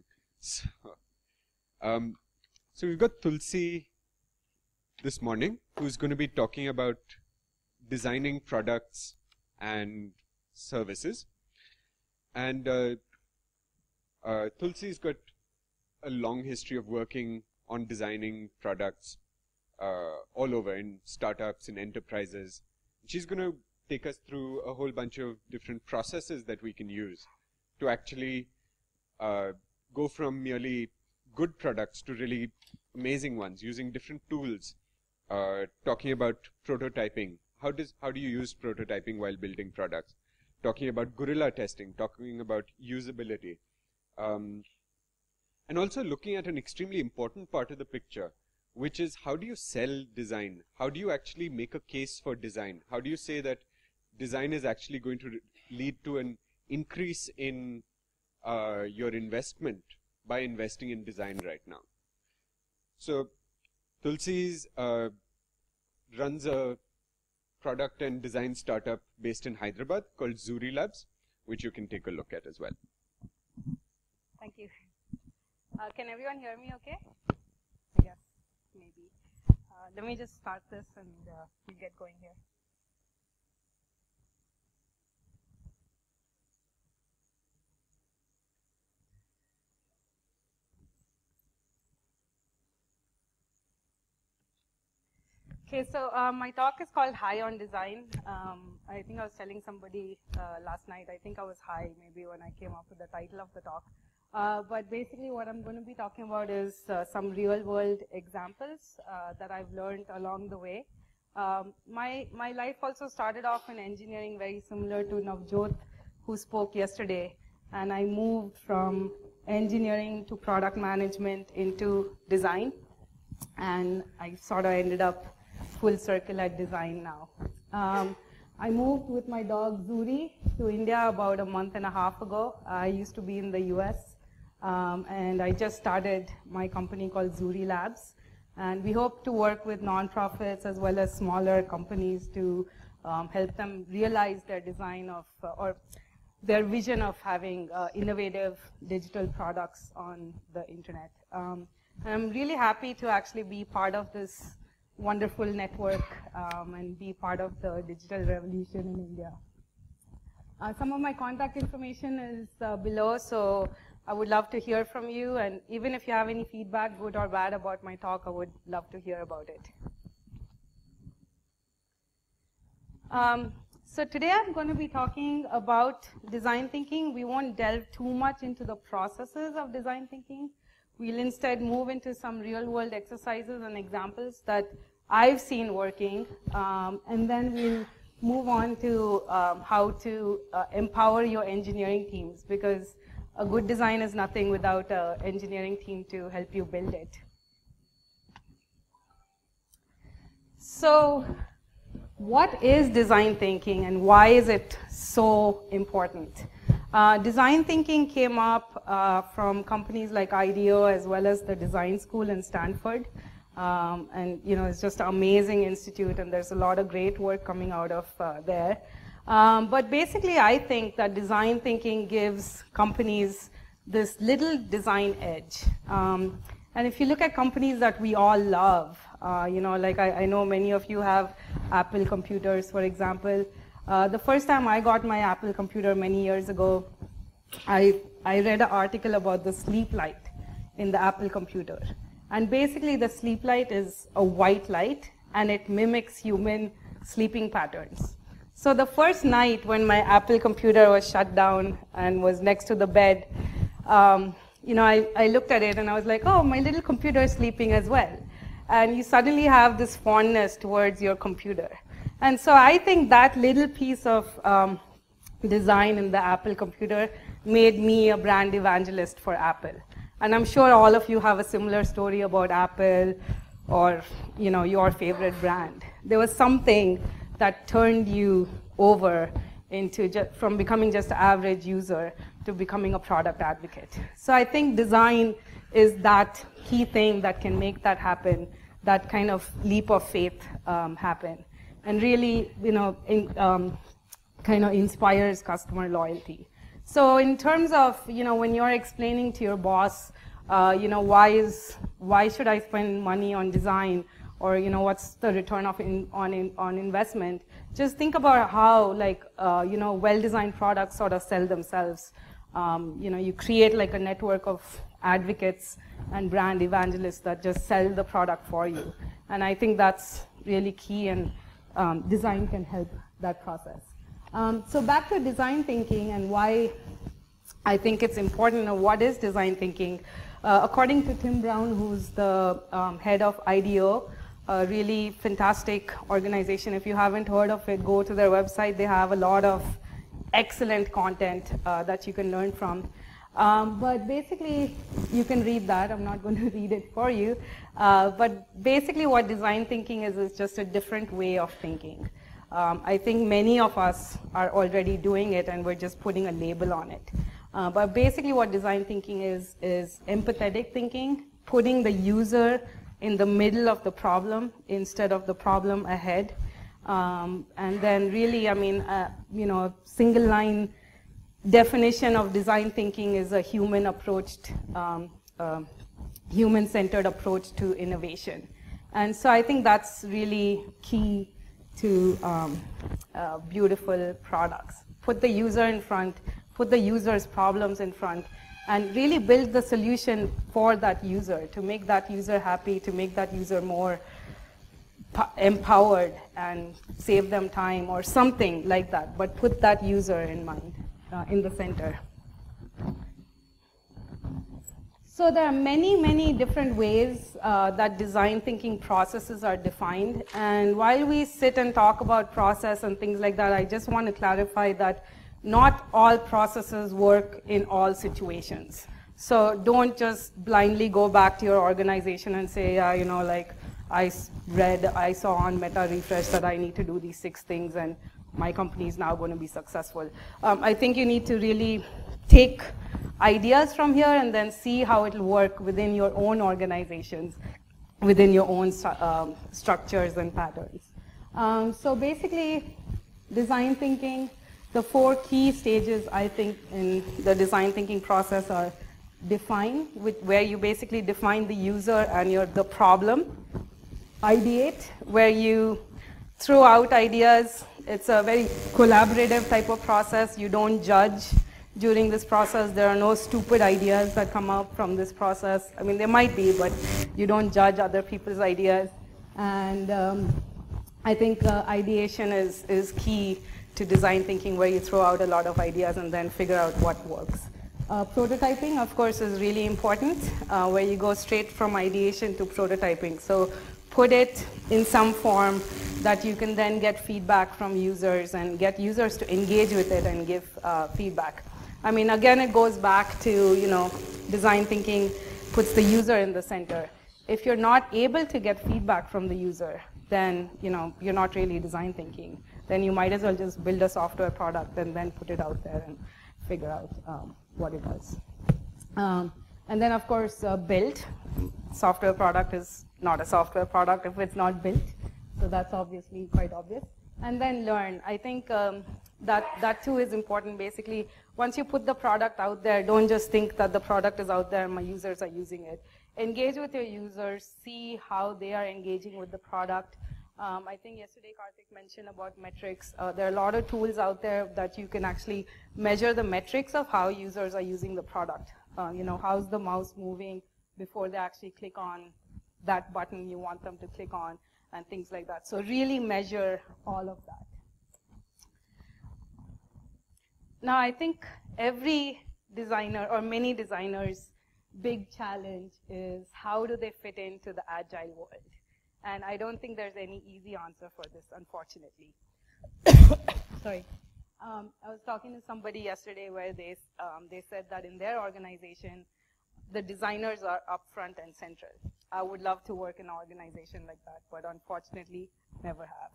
So, um, so we've got Tulsi this morning, who's going to be talking about designing products and services. And uh, uh, Tulsi's got a long history of working on designing products uh, all over in startups and enterprises. She's going to take us through a whole bunch of different processes that we can use to actually uh, go from merely good products to really amazing ones using different tools. Uh, talking about prototyping. How does how do you use prototyping while building products? Talking about guerrilla testing. Talking about usability. Um, and also looking at an extremely important part of the picture, which is how do you sell design? How do you actually make a case for design? How do you say that design is actually going to lead to an increase in uh, your investment by investing in design right now? So Tulsi's uh, runs a product and design startup based in Hyderabad called Zuri Labs, which you can take a look at as well. Thank you. Uh, can everyone hear me okay? Yes, maybe. Uh, let me just start this and uh, we'll get going here. Okay, so uh, my talk is called High on Design. Um, I think I was telling somebody uh, last night, I think I was high maybe when I came up with the title of the talk. Uh, but basically what I'm going to be talking about is uh, some real world examples uh, that I've learned along the way. Um, my, my life also started off in engineering very similar to Navjot who spoke yesterday. And I moved from engineering to product management into design. And I sort of ended up full circle at design now. Um, I moved with my dog Zuri to India about a month and a half ago. I used to be in the US, um, and I just started my company called Zuri Labs. And we hope to work with nonprofits as well as smaller companies to um, help them realize their design of, uh, or their vision of having uh, innovative digital products on the internet. Um, I'm really happy to actually be part of this wonderful network um, and be part of the digital revolution in India. Uh, some of my contact information is uh, below, so I would love to hear from you. And even if you have any feedback, good or bad, about my talk, I would love to hear about it. Um, so today I'm going to be talking about design thinking. We won't delve too much into the processes of design thinking. We'll instead move into some real world exercises and examples that I've seen working, um, and then we'll move on to um, how to uh, empower your engineering teams because a good design is nothing without an engineering team to help you build it. So, what is design thinking and why is it so important? Uh, design thinking came up uh, from companies like IDEO as well as the design school in Stanford. Um, and you know, it's just an amazing institute and there's a lot of great work coming out of uh, there. Um, but basically, I think that design thinking gives companies this little design edge. Um, and if you look at companies that we all love, uh, you know, like I, I, know many of you have Apple computers, for example. Uh, the first time I got my Apple computer many years ago, I, I read an article about the sleep light in the Apple computer. And basically, the sleep light is a white light, and it mimics human sleeping patterns. So the first night when my Apple computer was shut down and was next to the bed, um, you know, I, I looked at it and I was like, oh, my little computer is sleeping as well. And you suddenly have this fondness towards your computer. And so I think that little piece of um, design in the Apple computer made me a brand evangelist for Apple. And I'm sure all of you have a similar story about Apple or you know your favorite brand. There was something that turned you over into just, from becoming just an average user to becoming a product advocate. So I think design is that key thing that can make that happen, that kind of leap of faith um, happen, and really, you know, in, um, kind of inspires customer loyalty. So in terms of, you know, when you're explaining to your boss, uh, you know, why is, why should I spend money on design? Or, you know, what's the return of in, on, in, on investment? Just think about how, like, uh, you know, well-designed products sort of sell themselves. Um, you know, you create like a network of advocates and brand evangelists that just sell the product for you. And I think that's really key and um, design can help that process. Um, so back to design thinking and why I think it's important. Or what is design thinking? Uh, according to Tim Brown, who's the um, head of IDEO, a really fantastic organization. If you haven't heard of it, go to their website. They have a lot of excellent content uh, that you can learn from. Um, but basically, you can read that. I'm not going to read it for you. Uh, but basically, what design thinking is is just a different way of thinking. Um, I think many of us are already doing it, and we're just putting a label on it. Uh, but basically, what design thinking is is empathetic thinking, putting the user in the middle of the problem instead of the problem ahead. Um, and then, really, I mean, uh, you know, single line definition of design thinking is a human approached, um, uh, human centered approach to innovation. And so I think that's really key to um, uh, beautiful products. Put the user in front, put the user's problems in front, and really build the solution for that user to make that user happy, to make that user more empowered and save them time or something like that, but put that user in mind uh, in the center. So there are many, many different ways uh, that design thinking processes are defined. And while we sit and talk about process and things like that, I just want to clarify that not all processes work in all situations. So don't just blindly go back to your organization and say, uh, you know, like I read, I saw on Meta Refresh that I need to do these six things and my company is now going to be successful. Um, I think you need to really take ideas from here and then see how it will work within your own organizations, within your own um, structures and patterns. Um, so basically, design thinking, the four key stages I think in the design thinking process are define, with, where you basically define the user and your, the problem. Ideate, where you throw out ideas it's a very collaborative type of process. You don't judge during this process. There are no stupid ideas that come up from this process. I mean, there might be, but you don't judge other people's ideas. And um, I think uh, ideation is, is key to design thinking where you throw out a lot of ideas and then figure out what works. Uh, prototyping, of course, is really important, uh, where you go straight from ideation to prototyping. So put it in some form that you can then get feedback from users and get users to engage with it and give uh, feedback. I mean, again, it goes back to, you know, design thinking puts the user in the center. If you're not able to get feedback from the user, then, you know, you're not really design thinking. Then you might as well just build a software product and then put it out there and figure out um, what it does. Um, and then, of course, uh, build. Software product is not a software product if it's not built. So that's obviously quite obvious. And then learn. I think um, that, that too is important. Basically, once you put the product out there, don't just think that the product is out there and my users are using it. Engage with your users, see how they are engaging with the product. Um, I think yesterday Karthik mentioned about metrics. Uh, there are a lot of tools out there that you can actually measure the metrics of how users are using the product. Uh, you know, how's the mouse moving before they actually click on that button you want them to click on and things like that. So really measure all of that. Now I think every designer or many designers big challenge is how do they fit into the agile world? And I don't think there's any easy answer for this, unfortunately. Sorry. Um, I was talking to somebody yesterday where they, um, they said that in their organization, the designers are upfront and central. I would love to work in an organization like that, but unfortunately, never have.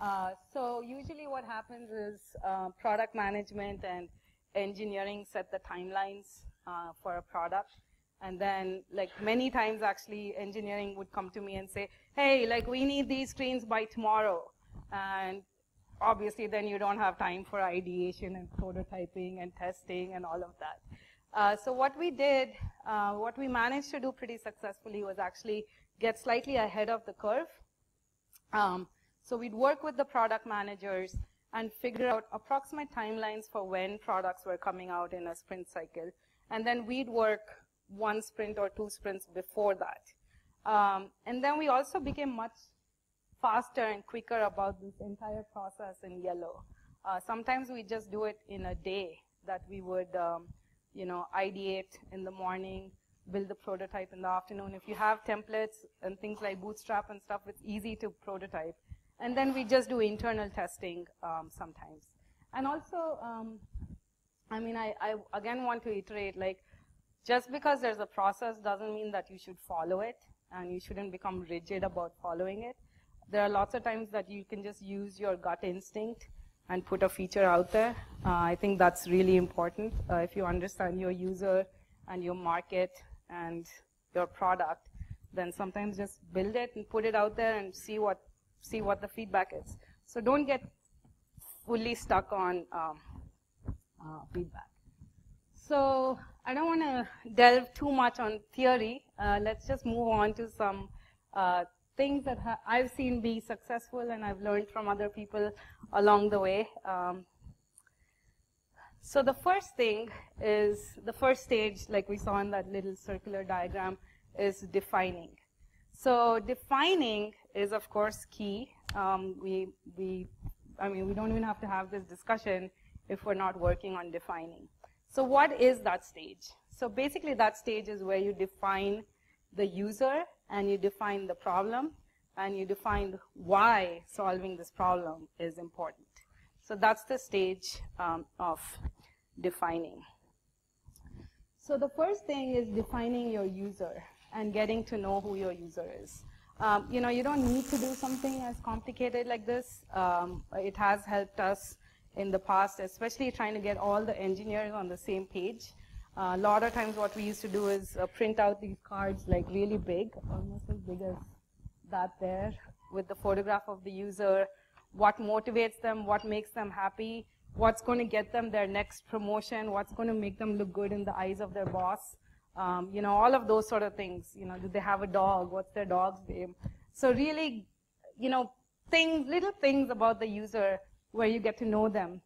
Uh, so usually what happens is uh, product management and engineering set the timelines uh, for a product. And then, like many times, actually, engineering would come to me and say, "Hey, like we need these screens by tomorrow," and obviously then you don't have time for ideation and prototyping and testing and all of that. Uh, so what we did, uh, what we managed to do pretty successfully was actually get slightly ahead of the curve. Um, so we'd work with the product managers and figure out approximate timelines for when products were coming out in a sprint cycle. And then we'd work one sprint or two sprints before that. Um, and then we also became much faster and quicker about this entire process in yellow. Uh, sometimes we just do it in a day that we would, um, you know, ideate in the morning, build the prototype in the afternoon. If you have templates and things like Bootstrap and stuff, it's easy to prototype. And then we just do internal testing um, sometimes. And also, um, I mean, I, I again want to iterate, like, just because there's a process doesn't mean that you should follow it, and you shouldn't become rigid about following it. There are lots of times that you can just use your gut instinct and put a feature out there. Uh, I think that's really important. Uh, if you understand your user and your market and your product, then sometimes just build it and put it out there and see what see what the feedback is. So don't get fully stuck on um, uh, feedback. So I don't want to delve too much on theory. Uh, let's just move on to some uh, things that I've seen be successful and I've learned from other people along the way. Um, so the first thing is, the first stage, like we saw in that little circular diagram, is defining. So defining is, of course, key. Um, we, we, I mean, we don't even have to have this discussion if we're not working on defining. So what is that stage? So basically that stage is where you define the user and you define the problem and you define why solving this problem is important. So that's the stage um, of defining. So the first thing is defining your user and getting to know who your user is. Um, you know, you don't need to do something as complicated like this. Um, it has helped us in the past, especially trying to get all the engineers on the same page. A lot of times what we used to do is uh, print out these cards like really big, almost as big as that there, with the photograph of the user, what motivates them, what makes them happy, what's going to get them their next promotion, what's going to make them look good in the eyes of their boss. Um, you know, all of those sort of things. You know, do they have a dog? What's their dog's name? So really, you know, things, little things about the user where you get to know them.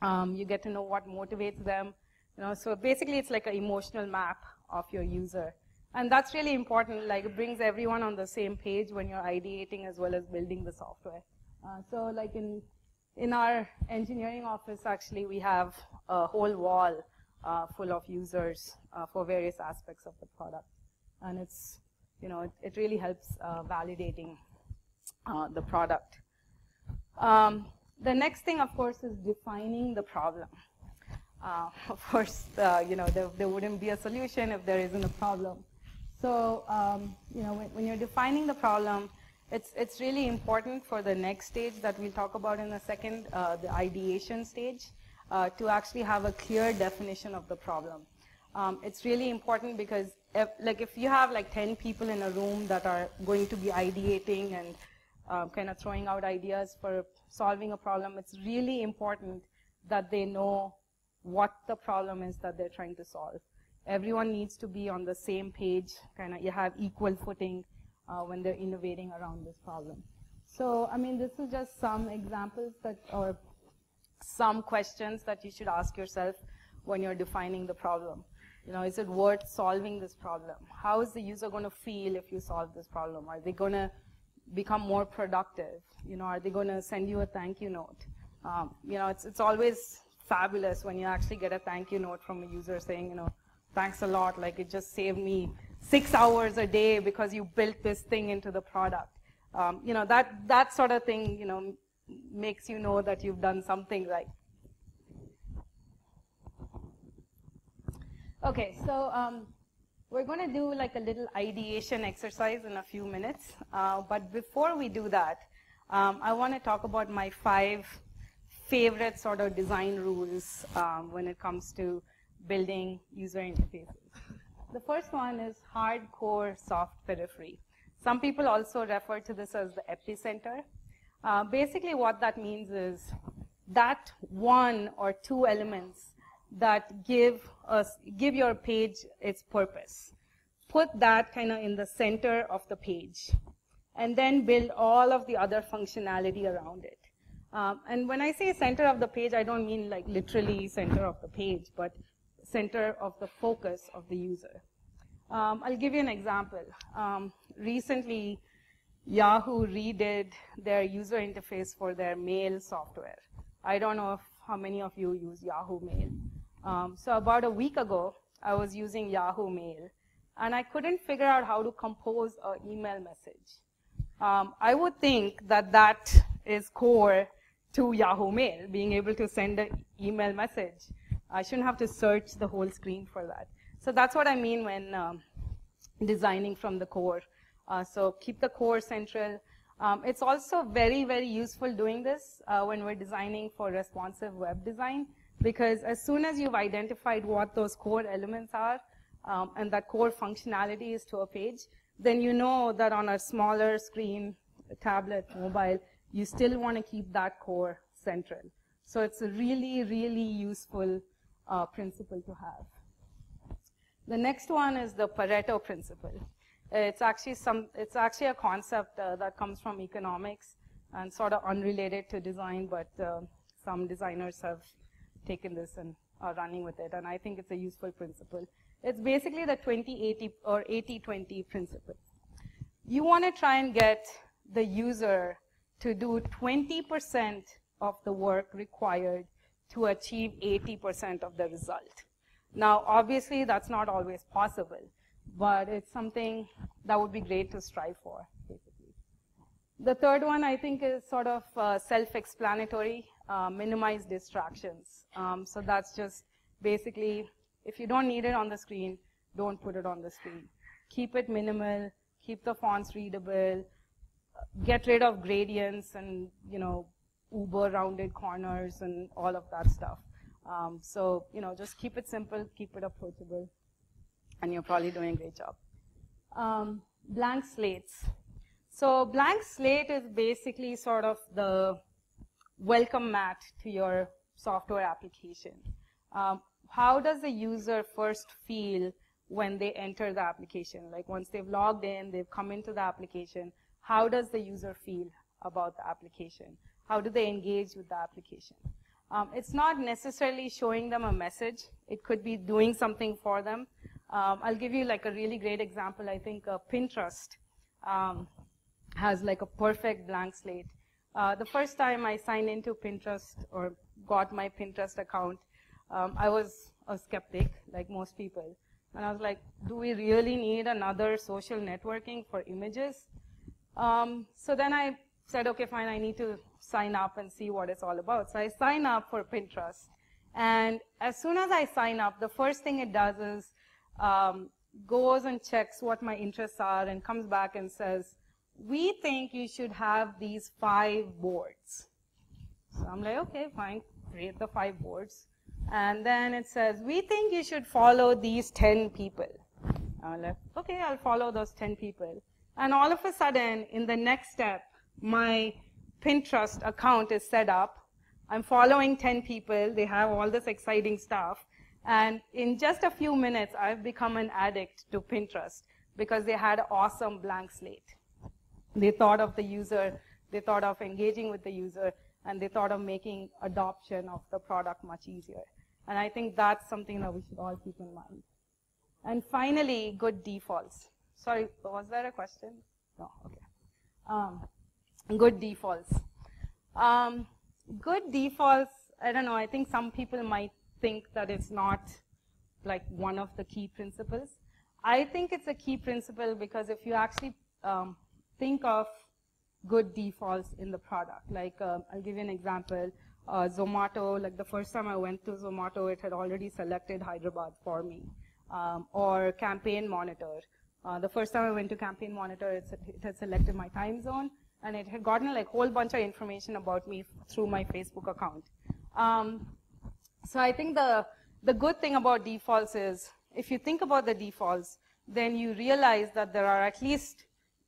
Um, you get to know what motivates them. You know, so basically it's like an emotional map of your user. And that's really important, like it brings everyone on the same page when you're ideating as well as building the software. Uh, so like in, in our engineering office, actually, we have a whole wall uh, full of users uh, for various aspects of the product. And it's, you know, it, it really helps uh, validating uh, the product. Um, the next thing, of course, is defining the problem. Uh, of course, uh, you know, there, there, wouldn't be a solution if there isn't a problem. So, um, you know, when, when, you're defining the problem, it's, it's really important for the next stage that we'll talk about in a second, uh, the ideation stage, uh, to actually have a clear definition of the problem. Um, it's really important because, if, like, if you have like 10 people in a room that are going to be ideating and um, kind of throwing out ideas for solving a problem, it's really important that they know what the problem is that they're trying to solve. Everyone needs to be on the same page, kind of you have equal footing uh, when they're innovating around this problem. So, I mean, this is just some examples that, or some questions that you should ask yourself when you're defining the problem. You know, is it worth solving this problem? How is the user going to feel if you solve this problem? Are they going to become more productive? You know, are they going to send you a thank you note? Um, you know, it's, it's always fabulous when you actually get a thank you note from a user saying, you know, thanks a lot, like it just saved me six hours a day because you built this thing into the product. Um, you know, that, that sort of thing, you know, makes you know that you've done something right. Okay, so um, we're going to do like a little ideation exercise in a few minutes. Uh, but before we do that, um, I want to talk about my five favorite sort of design rules um, when it comes to building user interfaces. The first one is hardcore soft periphery. Some people also refer to this as the epicenter. Uh, basically what that means is that one or two elements that give us, give your page its purpose. Put that kind of in the center of the page and then build all of the other functionality around it. Um, and when I say center of the page, I don't mean like literally center of the page, but center of the focus of the user. Um, I'll give you an example. Um, recently, Yahoo redid their user interface for their mail software. I don't know if, how many of you use Yahoo Mail. Um, so about a week ago, I was using Yahoo Mail, and I couldn't figure out how to compose an email message. Um, I would think that that is core to Yahoo Mail, being able to send an email message. I shouldn't have to search the whole screen for that. So that's what I mean when um, designing from the core. Uh, so keep the core central. Um, it's also very, very useful doing this uh, when we're designing for responsive web design because as soon as you've identified what those core elements are um, and that core functionality is to a page, then you know that on a smaller screen, tablet, mobile, you still want to keep that core central. So it's a really, really useful uh, principle to have. The next one is the Pareto principle. It's actually some. It's actually a concept uh, that comes from economics and sort of unrelated to design, but uh, some designers have taken this and are running with it, and I think it's a useful principle. It's basically the 20-80 or 80-20 principle. You want to try and get the user to do 20% of the work required to achieve 80% of the result. Now, obviously, that's not always possible but it's something that would be great to strive for, basically. The third one, I think, is sort of uh, self-explanatory, uh, minimize distractions. Um, so that's just basically, if you don't need it on the screen, don't put it on the screen. Keep it minimal, keep the fonts readable, get rid of gradients and, you know, uber rounded corners and all of that stuff. Um, so, you know, just keep it simple, keep it approachable and you're probably doing a great job. Um, blank slates. So blank slate is basically sort of the welcome mat to your software application. Um, how does the user first feel when they enter the application? Like once they've logged in, they've come into the application, how does the user feel about the application? How do they engage with the application? Um, it's not necessarily showing them a message. It could be doing something for them. Um, I'll give you like a really great example. I think uh, Pinterest um, has like a perfect blank slate. Uh, the first time I signed into Pinterest or got my Pinterest account, um, I was a skeptic, like most people. And I was like, do we really need another social networking for images? Um, so then I said, okay, fine, I need to sign up and see what it's all about. So I sign up for Pinterest. And as soon as I sign up, the first thing it does is um, goes and checks what my interests are and comes back and says, we think you should have these five boards. So I'm like, okay, fine, create the five boards. And then it says, we think you should follow these 10 people. I'm like, okay, I'll follow those 10 people. And all of a sudden, in the next step, my Pinterest account is set up. I'm following 10 people. They have all this exciting stuff. And in just a few minutes, I've become an addict to Pinterest because they had an awesome blank slate. They thought of the user, they thought of engaging with the user, and they thought of making adoption of the product much easier. And I think that's something that we should all keep in mind. And finally, good defaults. Sorry, was there a question? No, okay. Um, good defaults. Um, good defaults, I don't know, I think some people might think that it's not like one of the key principles. I think it's a key principle because if you actually um, think of good defaults in the product, like uh, I'll give you an example. Uh, Zomato, like the first time I went to Zomato, it had already selected Hyderabad for me. Um, or Campaign Monitor. Uh, the first time I went to Campaign Monitor, it, it had selected my time zone, and it had gotten like a whole bunch of information about me through my Facebook account. Um, so I think the, the good thing about defaults is if you think about the defaults, then you realize that there are at least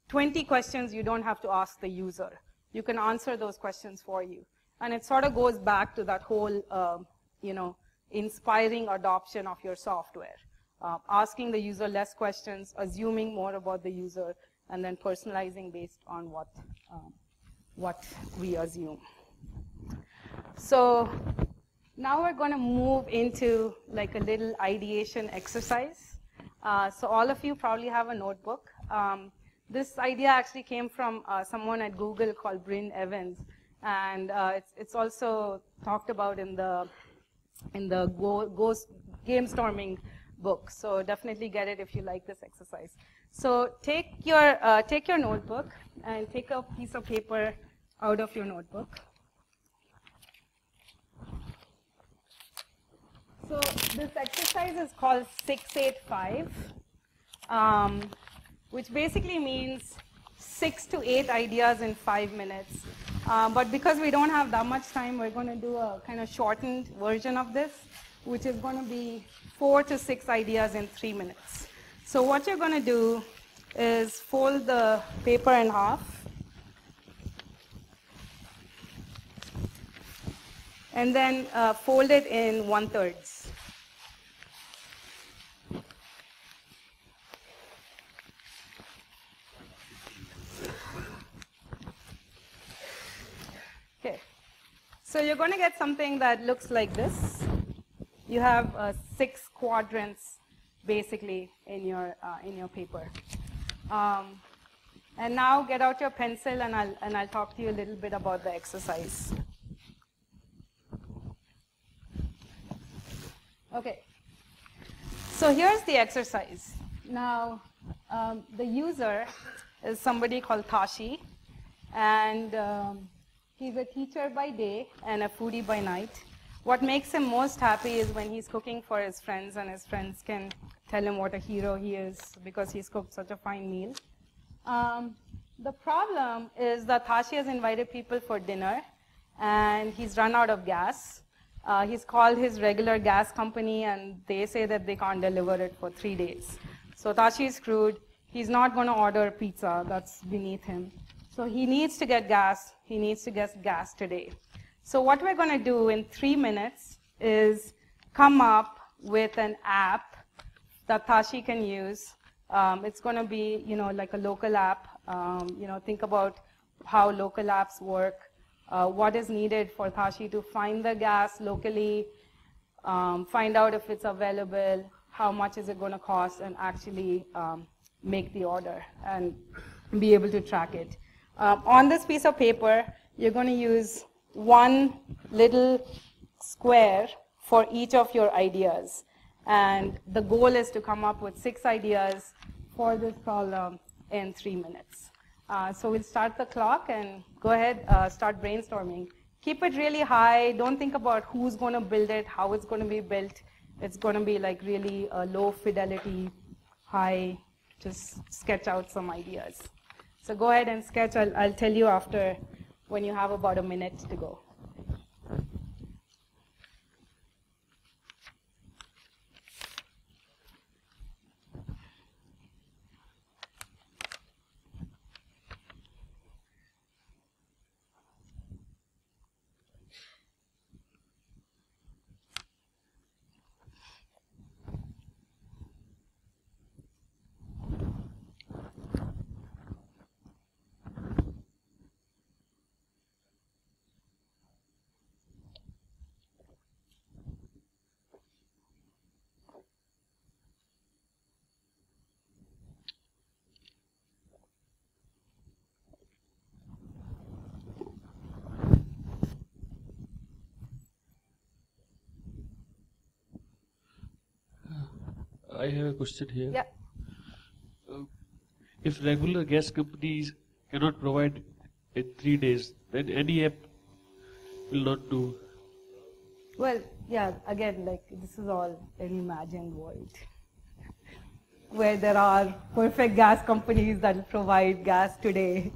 20 questions you don't have to ask the user. you can answer those questions for you. And it sort of goes back to that whole, uh, you know, inspiring adoption of your software. Uh, asking the user less questions, assuming more about the user, and then personalizing based on what, um, what we assume. So now we're going to move into like a little ideation exercise. Uh, so all of you probably have a notebook. Um, this idea actually came from uh, someone at Google called Brynn Evans, and uh, it's, it's also talked about in the in the Go, Go Gamestorming book. So definitely get it if you like this exercise. So take your uh, take your notebook and take a piece of paper out of your notebook. So this exercise is called 685, um, which basically means six to eight ideas in five minutes. Uh, but because we don't have that much time, we're going to do a kind of shortened version of this, which is going to be four to six ideas in three minutes. So what you're going to do is fold the paper in half and then uh, fold it in one thirds. Okay, so you're going to get something that looks like this. You have uh, six quadrants basically in your uh, in your paper. Um, and now get out your pencil and I'll and I'll talk to you a little bit about the exercise. Okay. So here's the exercise. Now, um, the user is somebody called Tashi, and um, he's a teacher by day and a foodie by night. What makes him most happy is when he's cooking for his friends, and his friends can tell him what a hero he is because he's cooked such a fine meal. Um, the problem is that Tashi has invited people for dinner, and he's run out of gas. Uh, he's called his regular gas company and they say that they can't deliver it for three days. So Tashi is screwed. He's not going to order pizza. That's beneath him. So he needs to get gas. He needs to get gas today. So what we're going to do in three minutes is come up with an app that Tashi can use. Um, it's going to be, you know, like a local app. Um, you know, think about how local apps work uh, what is needed for Tashi to find the gas locally, um, find out if it's available, how much is it going to cost, and actually um, make the order and be able to track it. Um, on this piece of paper, you're going to use one little square for each of your ideas. And the goal is to come up with six ideas for this problem in three minutes. Uh, so we'll start the clock and go ahead, uh, start brainstorming. Keep it really high. Don't think about who's going to build it, how it's going to be built. It's going to be like really a low fidelity, high, just sketch out some ideas. So go ahead and sketch. I'll, I'll tell you after when you have about a minute to go. I have a question here. Yeah. Uh, if regular gas companies cannot provide in three days, then any app will not do. Well, yeah, again, like this is all an imagined world where there are perfect gas companies that provide gas today.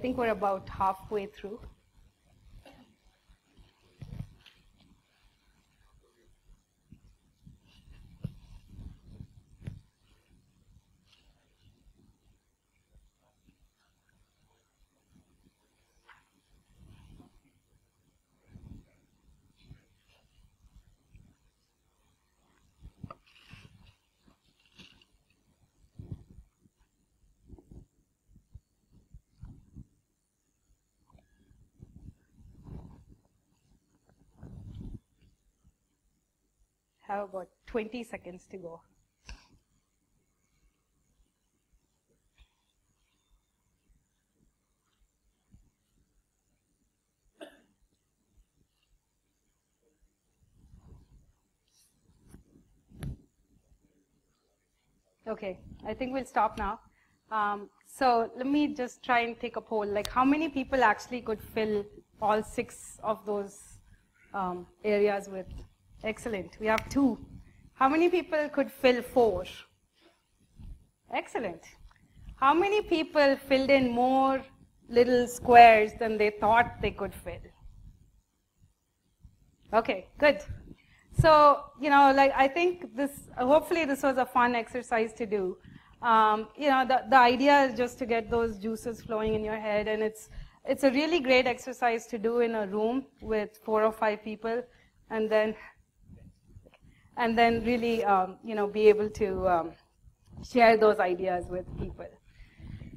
Think we're about halfway through. Have about 20 seconds to go. Okay, I think we'll stop now. Um, so let me just try and take a poll. Like, how many people actually could fill all six of those um, areas with? Excellent. We have two. How many people could fill four? Excellent. How many people filled in more little squares than they thought they could fill? Okay, good. So, you know, like I think this, hopefully this was a fun exercise to do. Um, you know, the, the idea is just to get those juices flowing in your head and it's, it's a really great exercise to do in a room with four or five people and then, and then really, um, you know, be able to um, share those ideas with people.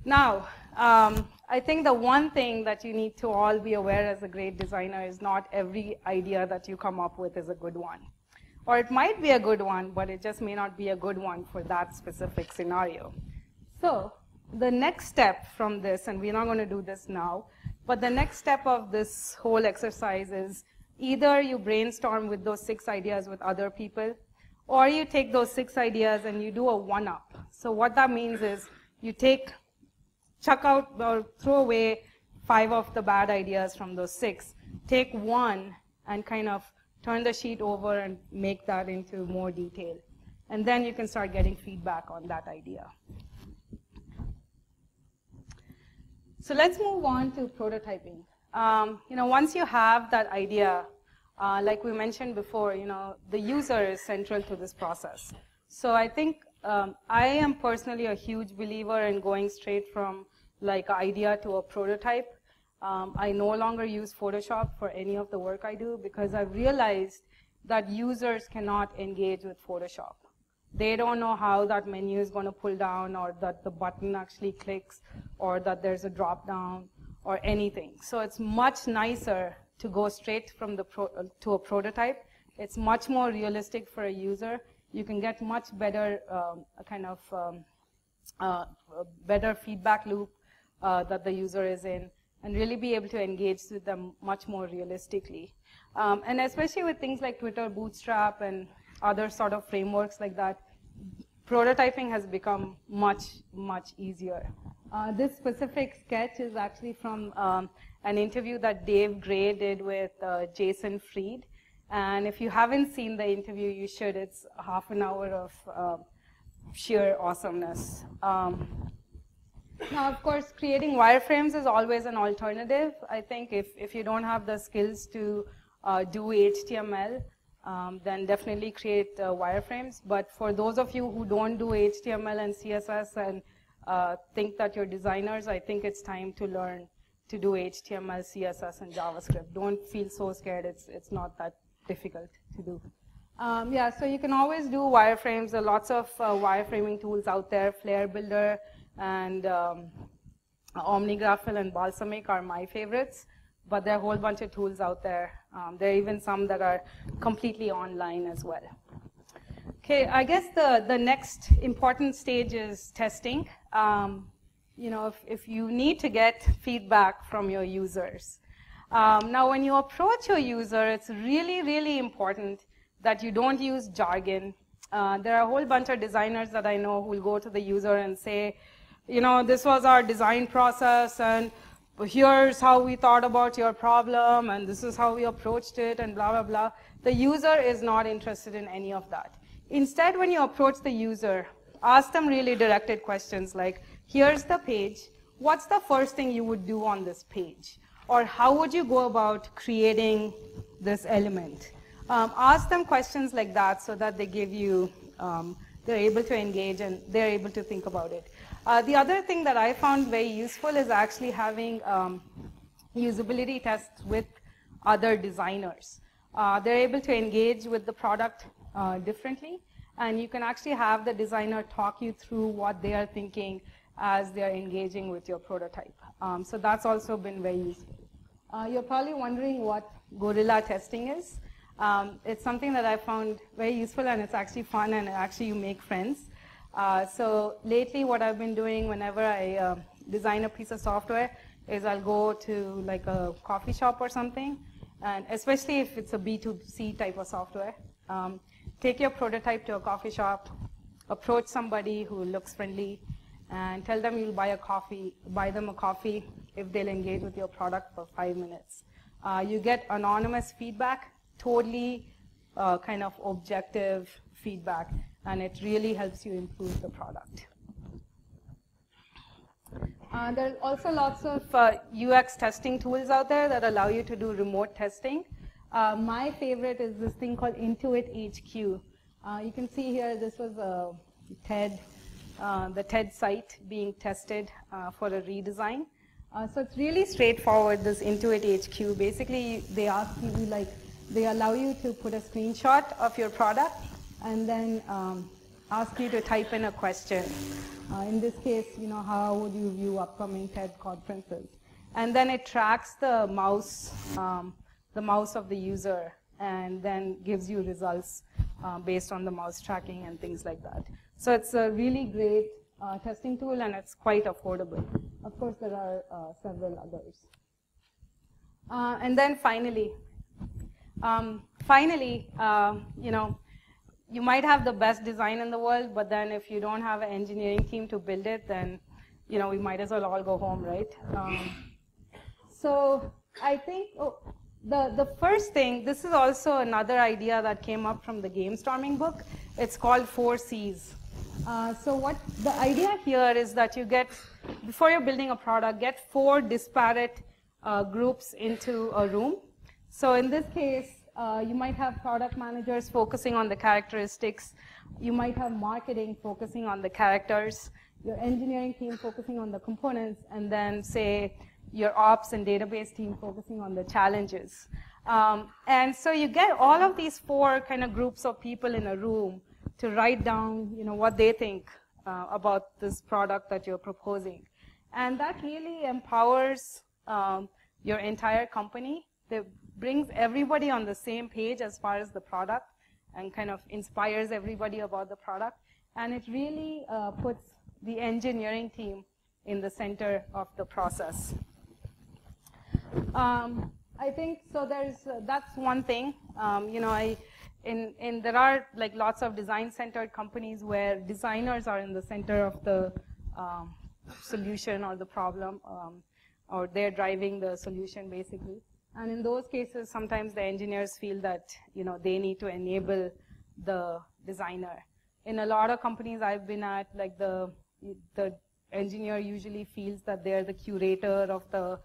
Now, um, I think the one thing that you need to all be aware as a great designer is not every idea that you come up with is a good one. Or it might be a good one, but it just may not be a good one for that specific scenario. So the next step from this, and we're not going to do this now, but the next step of this whole exercise is either you brainstorm with those six ideas with other people, or you take those six ideas and you do a one-up. So what that means is you take, chuck out or throw away five of the bad ideas from those six, take one and kind of turn the sheet over and make that into more detail. And then you can start getting feedback on that idea. So let's move on to prototyping. Um, you know, once you have that idea, uh, like we mentioned before, you know, the user is central to this process. So I think um, I am personally a huge believer in going straight from like idea to a prototype. Um, I no longer use Photoshop for any of the work I do because I've realized that users cannot engage with Photoshop. They don't know how that menu is going to pull down or that the button actually clicks or that there's a drop down or anything. So it's much nicer to go straight from the pro, uh, to a prototype. It's much more realistic for a user. You can get much better um, kind of um, uh, better feedback loop uh, that the user is in and really be able to engage with them much more realistically. Um, and especially with things like Twitter Bootstrap and other sort of frameworks like that, prototyping has become much, much easier. Uh, this specific sketch is actually from um, an interview that Dave Gray did with uh, Jason Fried. And if you haven't seen the interview, you should. It's half an hour of uh, sheer awesomeness. Um, now, of course, creating wireframes is always an alternative. I think if, if you don't have the skills to uh, do HTML, um, then definitely create uh, wireframes. But for those of you who don't do HTML and CSS and uh, think that you're designers, I think it's time to learn to do HTML, CSS, and JavaScript. Don't feel so scared. It's, it's not that difficult to do. Um, yeah, so you can always do wireframes. There are lots of uh, wireframing tools out there, FlairBuilder, and um, OmniGraffle and Balsamiq are my favorites, but there are a whole bunch of tools out there. Um, there are even some that are completely online as well. Okay, I guess the, the next important stage is testing. Um, you know, if, if you need to get feedback from your users. Um, now, when you approach your user, it's really, really important that you don't use jargon. Uh, there are a whole bunch of designers that I know who will go to the user and say, you know, this was our design process and here's how we thought about your problem and this is how we approached it and blah, blah, blah. The user is not interested in any of that. Instead, when you approach the user, ask them really directed questions like, here's the page, what's the first thing you would do on this page? Or how would you go about creating this element? Um, ask them questions like that so that they give you, um, they're able to engage and they're able to think about it. Uh, the other thing that I found very useful is actually having um, usability tests with other designers. Uh, they're able to engage with the product uh, differently, and you can actually have the designer talk you through what they are thinking as they're engaging with your prototype. Um, so that's also been very useful. Uh, you're probably wondering what guerilla testing is. Um, it's something that I found very useful and it's actually fun and actually you make friends. Uh, so lately what I've been doing whenever I uh, design a piece of software is I'll go to like a coffee shop or something, and especially if it's a B2C type of software. Um, take your prototype to a coffee shop, approach somebody who looks friendly, and tell them you'll buy a coffee, buy them a coffee if they'll engage with your product for five minutes. Uh, you get anonymous feedback, totally uh, kind of objective feedback, and it really helps you improve the product. Uh, there are also lots of uh, UX testing tools out there that allow you to do remote testing. Uh, my favorite is this thing called Intuit HQ. Uh, you can see here this was a TED, uh, the TED site being tested uh, for a redesign. so it's really straightforward, this Intuit HQ. Basically, they ask you, like, they allow you to put a screenshot of your product and then um, ask you to type in a question. Uh, in this case, you know, how would you view upcoming TED conferences? And then it tracks the mouse, um, the mouse of the user, and then gives you results uh, based on the mouse tracking and things like that. So it's a really great uh, testing tool, and it's quite affordable. Of course, there are uh, several others. Uh, and then finally, um, finally, uh, you know, you might have the best design in the world, but then if you don't have an engineering team to build it, then you know we might as well all go home, right? Um, so I think oh, the the first thing. This is also another idea that came up from the Gamestorming book. It's called four C's. Uh, so what the idea here is that you get before you're building a product, get four disparate uh, groups into a room. So in this case, uh, you might have product managers focusing on the characteristics. You might have marketing focusing on the characters, your engineering team focusing on the components, and then say your ops and database team focusing on the challenges. Um, and so you get all of these four kind of groups of people in a room to write down, you know, what they think uh, about this product that you're proposing. And that really empowers um, your entire company. It brings everybody on the same page as far as the product and kind of inspires everybody about the product. And it really uh, puts the engineering team in the center of the process. Um, I think so. There's uh, that's one thing. Um, you know, I in in there are like lots of design-centered companies where designers are in the center of the um, solution or the problem, um, or they're driving the solution basically. And in those cases, sometimes the engineers feel that you know they need to enable the designer. In a lot of companies I've been at, like the the engineer usually feels that they're the curator of the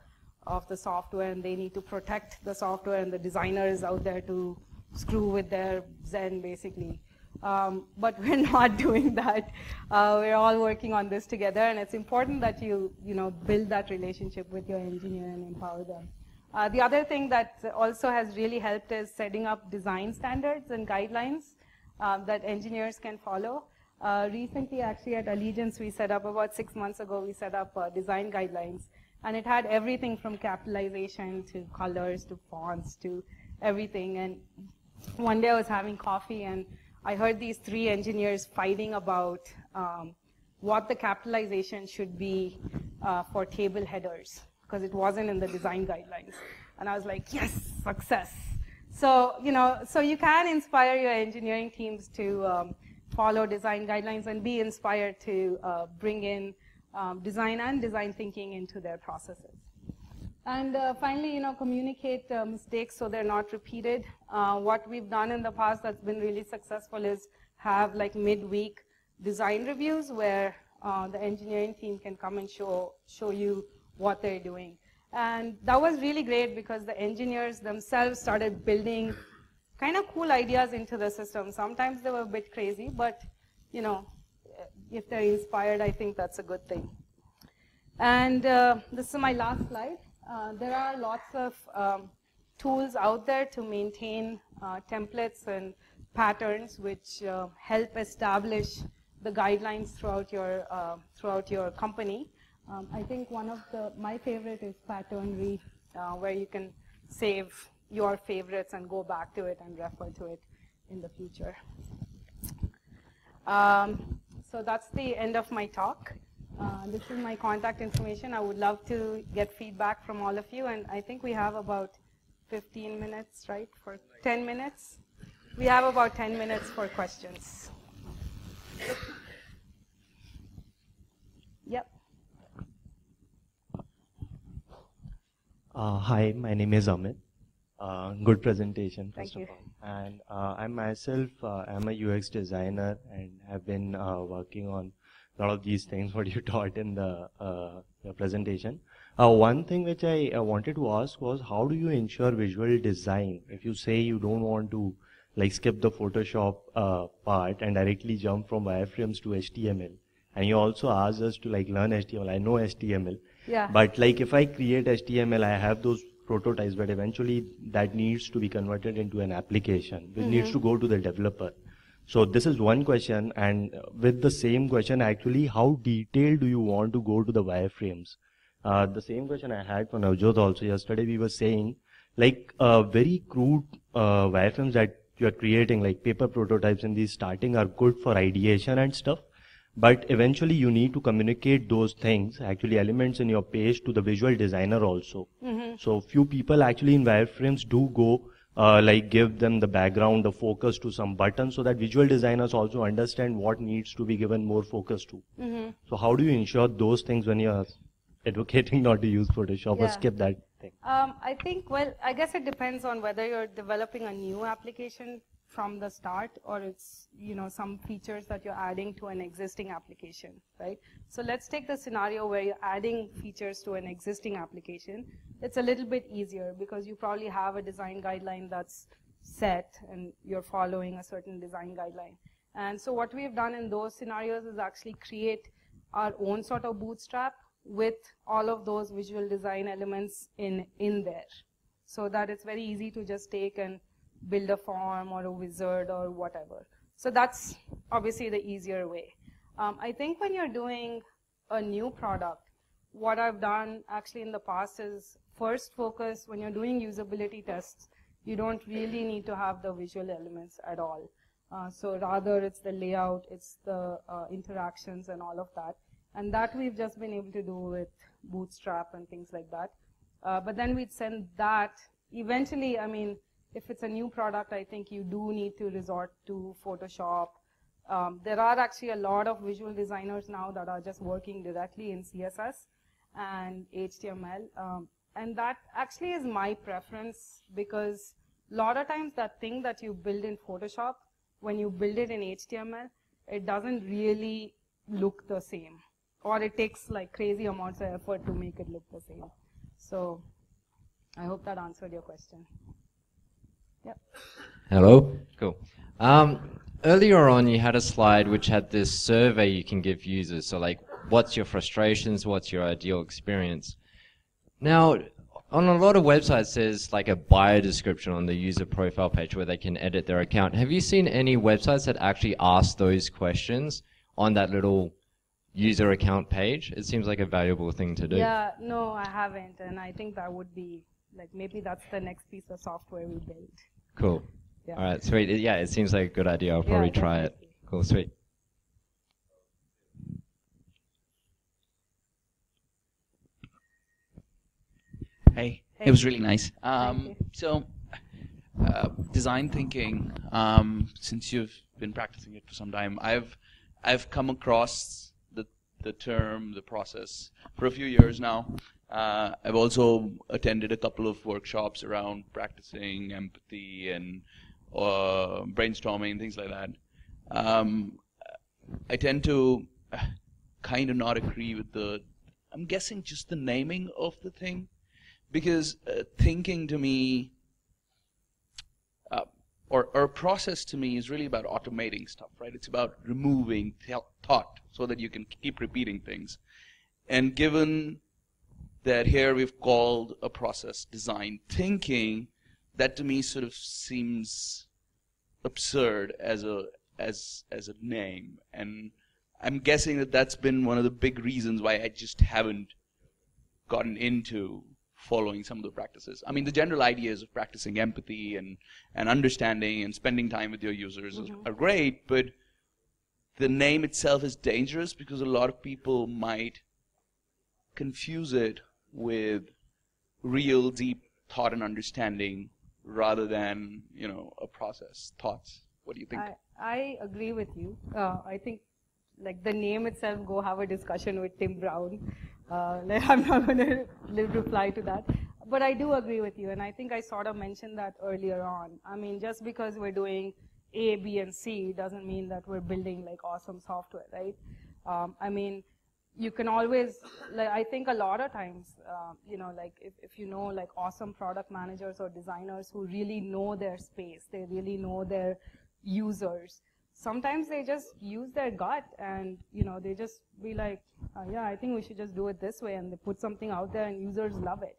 of the software and they need to protect the software and the designer is out there to screw with their zen basically. Um, but we're not doing that. Uh, we're all working on this together and it's important that you, you know, build that relationship with your engineer and empower them. Uh, the other thing that also has really helped is setting up design standards and guidelines um, that engineers can follow. Uh, recently, actually, at Allegiance, we set up about six months ago, we set up uh, design guidelines. And it had everything from capitalization to colors to fonts to everything. And one day I was having coffee and I heard these three engineers fighting about um, what the capitalization should be uh, for table headers because it wasn't in the design guidelines. And I was like, yes, success. So, you know, so you can inspire your engineering teams to um, follow design guidelines and be inspired to uh, bring in um, design and design thinking into their processes. And uh, finally, you know, communicate uh, mistakes so they're not repeated. Uh, what we've done in the past that's been really successful is have like midweek design reviews where uh, the engineering team can come and show show you what they're doing. And that was really great because the engineers themselves started building kind of cool ideas into the system. Sometimes they were a bit crazy, but you know, if they're inspired, I think that's a good thing. And uh, this is my last slide. Uh, there are lots of um, tools out there to maintain uh, templates and patterns which uh, help establish the guidelines throughout your uh, throughout your company. Um, I think one of the, my favorite is Patternry, uh, where you can save your favorites and go back to it and refer to it in the future. Um, so that's the end of my talk. Uh, this is my contact information. I would love to get feedback from all of you, and I think we have about 15 minutes, right, for 10 minutes? We have about 10 minutes for questions. Yep. Uh, hi, my name is Amit. Uh, good presentation, Thank first you. of all. And uh, I myself, uh, am a UX designer and have been uh, working on a lot of these things what you taught in the, uh, the presentation. Uh, one thing which I uh, wanted to ask was how do you ensure visual design? If you say you don't want to like skip the Photoshop uh, part and directly jump from wireframes to HTML, and you also asked us to like learn HTML. I know HTML, Yeah. but like if I create HTML, I have those prototypes, but eventually that needs to be converted into an application, which needs to go to the developer. So this is one question, and with the same question, actually, how detailed do you want to go to the wireframes? Uh, the same question I had for Navjot also yesterday. We were saying, like, uh, very crude uh, wireframes that you are creating, like paper prototypes in these starting, are good for ideation and stuff. But eventually, you need to communicate those things, actually elements in your page, to the visual designer also. So few people actually in wireframes do go uh, like give them the background, the focus to some buttons, so that visual designers also understand what needs to be given more focus to. So how do you ensure those things when you're advocating not to use Photoshop or skip that thing? Um, I think, well, I guess it depends on whether you're developing a new application from the start or it's, you know, some features that you're adding to an existing application, right? So let's take the scenario where you're adding features to an existing application. It's a little bit easier because you probably have a design guideline that's set and you're following a certain design guideline. And so what we've done in those scenarios is actually create our own sort of bootstrap with all of those visual design elements in, in there. So that it's very easy to just take and build a form or a wizard or whatever. So that's obviously the easier way. Um, I think when you're doing a new product, what I've done actually in the past is first focus when you're doing usability tests, you don't really need to have the visual elements at all. Uh, so rather it's the layout, it's the uh, interactions and all of that. And that we've just been able to do with Bootstrap and things like that. Uh, but then we'd send that eventually, I mean, if it's a new product, I think you do need to resort to Photoshop. Um, there are actually a lot of visual designers now that are just working directly in CSS and HTML. Um, and that actually is my preference because a lot of times that thing that you build in Photoshop, when you build it in HTML, it doesn't really look the same. Or it takes like crazy amounts of effort to make it look the same. So I hope that answered your question. Yep. Hello. Cool. Um, earlier on, you had a slide which had this survey you can give users. So, like, what's your frustrations? What's your ideal experience? Now, on a lot of websites, there's like a bio description on the user profile page where they can edit their account. Have you seen any websites that actually ask those questions on that little user account page? It seems like a valuable thing to do. Yeah, no, I haven't, and I think that would be like maybe that's the next piece of software we build. Cool. Yeah. All right, sweet. Yeah, it seems like a good idea. I'll probably try it. Cool, sweet. Hey, Hey. it was really nice. Thank Um, you. so, uh, design thinking. Um, since you've been practicing it for some time, I've I've come across the the term, the process for a few years now. Uh, I've also attended a couple of workshops around practicing empathy and uh, brainstorming things like that. Um, I tend to kind of not agree with the. I'm guessing just the naming of the thing because uh, thinking to me uh, or, or process to me is really about automating stuff right it's about removing th- thought so that you can keep repeating things and given that here we've called a process design thinking that to me sort of seems absurd as a as as a name and i'm guessing that that's been one of the big reasons why i just haven't gotten into following some of the practices. I mean, the general ideas of practicing empathy and, and understanding and spending time with your users is, mm-hmm. are great, but the name itself is dangerous because a lot of people might confuse it with real deep thought and understanding rather than you know a process thoughts what do you think I, I agree with you. Uh, I think like the name itself, go have a discussion with Tim Brown. Uh, like, I'm not going to reply to that. But I do agree with you, and I think I sort of mentioned that earlier on. I mean, just because we're doing A, B, and C doesn't mean that we're building like awesome software, right? Um, I mean, you can always, like, I think a lot of times, uh, you know, like if, if you know like awesome product managers or designers who really know their space, they really know their users, sometimes they just use their gut and you know they just be like uh, yeah i think we should just do it this way and they put something out there and users love it.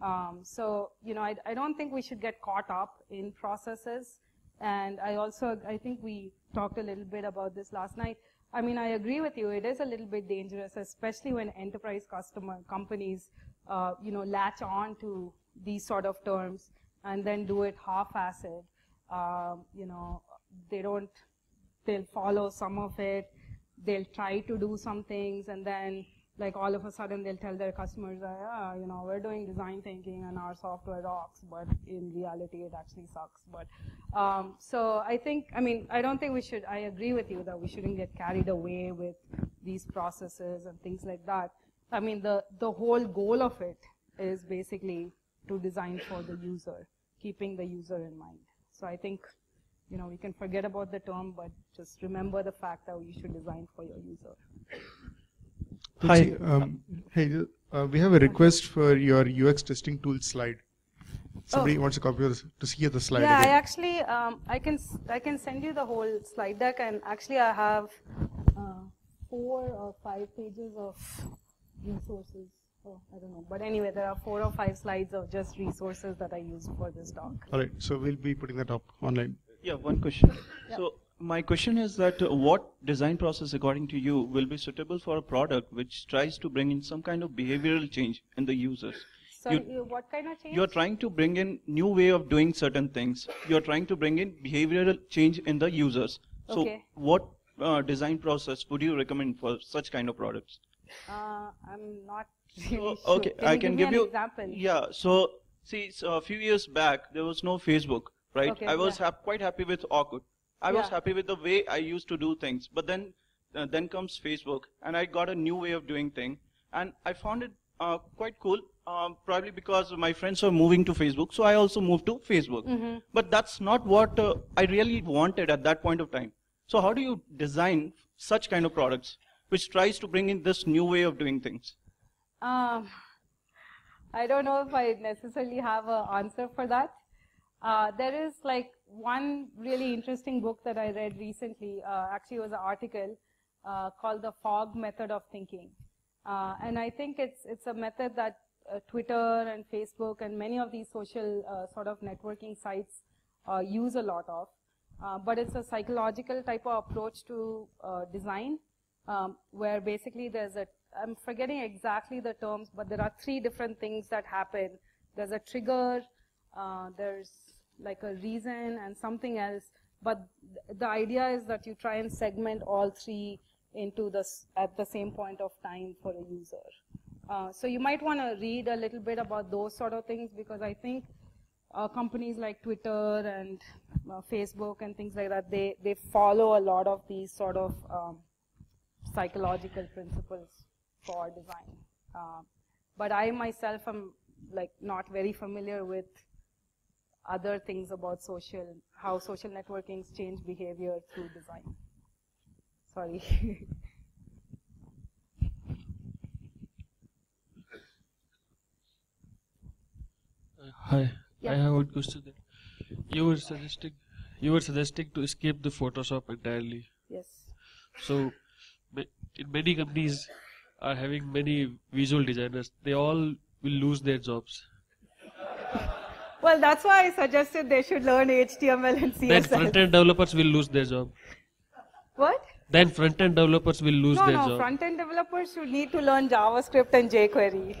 Um, so you know I, I don't think we should get caught up in processes. And i also i think we talked a little bit about this last night i mean i agree with you. It is a little bit dangerous especially when enterprise customer companies uh, you know latch on to these sort of terms and then do it half-assed. Um, you know they don't they'll follow some of it, they'll try to do some things, and then like all of a sudden they'll tell their customers, yeah, you know, we're doing design thinking and our software rocks, but in reality it actually sucks. But um, so I think, I mean, I don't think we should. I agree with you that we shouldn't get carried away with these processes and things like that. I mean, the the whole goal of it is basically to design for the user, keeping the user in mind. So I think you know, we can forget about the term, but just remember the fact that you should design for your user. Hi. Um, hey, uh, we have a request for your UX testing tool slide. Somebody Oh. wants a copy of this, to see the slide. Yeah, I actually, um, I can s- I can send you the whole slide deck, and actually I have uh, four or five pages of resources. Oh, I don't know, but anyway, there are four or five slides of just resources that I use for this talk. All right. So we'll be putting that up online. Yeah, one question. So my question is that uh, what design process, according to you, will be suitable for a product which tries to bring in some kind of behavioral change in the users? So, You- what kind of change? You're trying to bring in new way of doing certain things. You're trying to bring in behavioral change in the users. So Okay. what uh, design process would you recommend for such kind of products? Uh, I'm not really sure. okay, I can give, give you. example. Yeah. So see, so a few years back there was no Facebook, right? Okay, I was yeah. hap- quite happy with Orkut. I was Yeah. happy with the way I used to do things. But then, uh, then comes Facebook, and I got a new way of doing thing, and I found it uh, quite cool. Um, probably because my friends were moving to Facebook, so I also moved to Facebook. Mm-hmm. But that's not what uh, I really wanted at that point of time. So how do you design such kind of products which tries to bring in this new way of doing things? Um, I don't know if I necessarily have an answer for that. Uh, there is like one really interesting book that I read recently. Uh, actually, was an article uh, called "The Fogg Method of Thinking," uh, and I think it's it's a method that uh, Twitter and Facebook and many of these social uh, sort of networking sites use a lot of. But it's a psychological type of approach to design um, where basically there's a, I'm forgetting exactly the terms, but there are three different things that happen. There's a trigger, uh, there's like a reason and something else, but th- the idea is that you try and segment all three into this at the same point of time for a user. Uh, so you might want to read a little bit about those sort of things because I think uh, companies like Twitter and uh, Facebook and things like that, they, they follow a lot of these sort of um, psychological principles for design. Uh, but I myself am like not very familiar with other things about social, how social networkings change behavior through design. Sorry. Hi, Yeah. I have one question. There. You were suggesting you were suggesting to escape the Photoshop entirely. yes. So, in many companies are having many visual designers. They all will lose their jobs. Well, that's why I suggested they should learn HTML and CSS. Then front-end developers will lose their job. What? Then front-end developers will lose No, their no, job. No, front-end developers should need to learn JavaScript and jQuery.